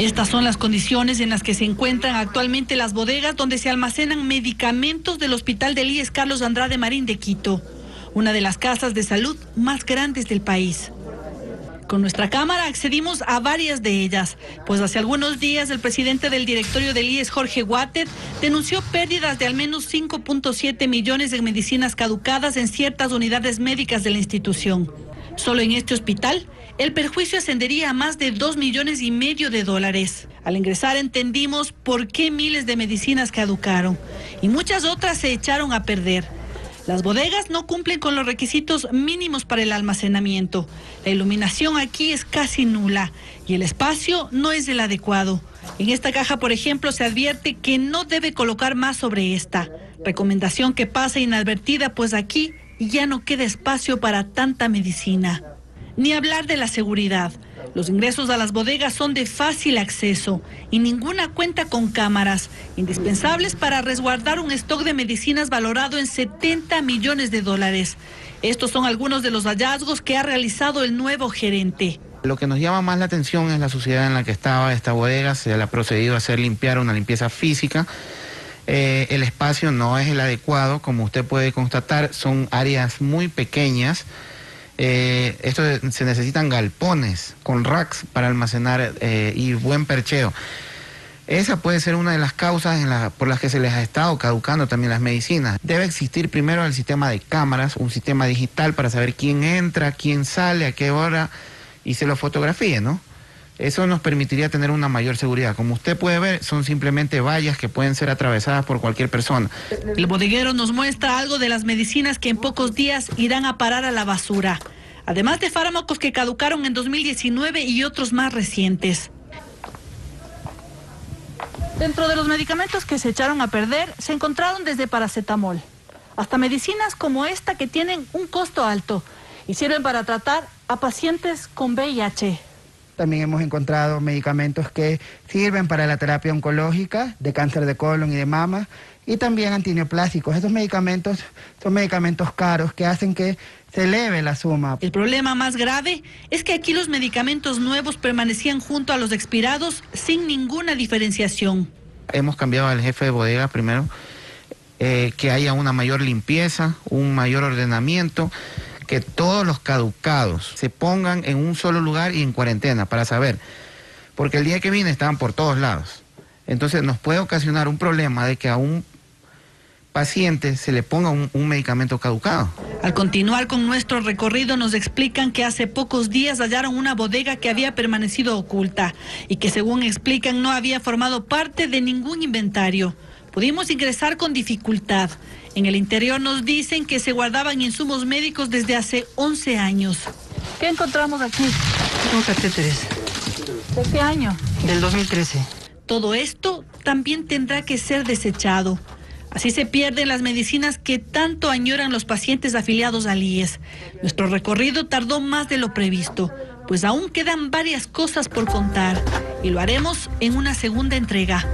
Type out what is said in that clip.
Estas son las condiciones en las que se encuentran actualmente las bodegas donde se almacenan medicamentos del Hospital del IES Carlos Andrade Marín de Quito, una de las casas de salud más grandes del país. Con nuestra cámara accedimos a varias de ellas, pues hace algunos días el presidente del directorio del IES, Jorge Water, denunció pérdidas de al menos 5.7 millones de medicinas caducadas en ciertas unidades médicas de la institución. Solo en este hospital, el perjuicio ascendería a más de 2 millones y medio de dólares. Al ingresar entendimos por qué miles de medicinas caducaron y muchas otras se echaron a perder. Las bodegas no cumplen con los requisitos mínimos para el almacenamiento. La iluminación aquí es casi nula y el espacio no es el adecuado. En esta caja, por ejemplo, se advierte que no debe colocar más sobre esta. Recomendación que pasa inadvertida, pues aquí ya no queda espacio para tanta medicina. Ni hablar de la seguridad. Los ingresos a las bodegas son de fácil acceso y ninguna cuenta con cámaras, indispensables para resguardar un stock de medicinas valorado en 70 millones de dólares. Estos son algunos de los hallazgos que ha realizado el nuevo gerente. Lo que nos llama más la atención es la suciedad en la que estaba esta bodega. Se le ha procedido a hacer limpiar una limpieza física. Eh, el espacio no es el adecuado, como usted puede constatar, son áreas muy pequeñas. Eh, esto se necesitan galpones con racks para almacenar eh, y buen percheo. Esa puede ser una de las causas por las que se les ha estado caducando también las medicinas. Debe existir primero el sistema de cámaras, un sistema digital para saber quién entra, quién sale, a qué hora y se lo fotografíe, ¿no? Eso nos permitiría tener una mayor seguridad. Como usted puede ver, son simplemente vallas que pueden ser atravesadas por cualquier persona. El bodeguero nos muestra algo de las medicinas que en pocos días irán a parar a la basura, además de fármacos que caducaron en 2019 y otros más recientes. Dentro de los medicamentos que se echaron a perder, se encontraron desde paracetamol hasta medicinas como esta que tienen un costo alto y sirven para tratar a pacientes con VIH. También hemos encontrado medicamentos que sirven para la terapia oncológica de cáncer de colon y de mama y también antineoplásicos. Estos medicamentos son medicamentos caros que hacen que se eleve la suma. El problema más grave es que aquí los medicamentos nuevos permanecían junto a los expirados sin ninguna diferenciación. Hemos cambiado al jefe de bodega primero, eh, que haya una mayor limpieza, un mayor ordenamiento que todos los caducados se pongan en un solo lugar y en cuarentena para saber, porque el día que viene estaban por todos lados. Entonces nos puede ocasionar un problema de que a un paciente se le ponga un, medicamento caducado. Al continuar con nuestro recorrido nos explican que hace pocos días hallaron una bodega que había permanecido oculta y que según explican no había formado parte de ningún inventario. Pudimos ingresar con dificultad. En el interior nos dicen que se guardaban insumos médicos desde hace 11 años. ¿Qué encontramos aquí? Un catéteres. ¿De qué año? Del 2013. Todo esto también tendrá que ser desechado. Así se pierden las medicinas que tanto añoran los pacientes afiliados al IES. Nuestro recorrido tardó más de lo previsto, pues aún quedan varias cosas por contar y lo haremos en una segunda entrega.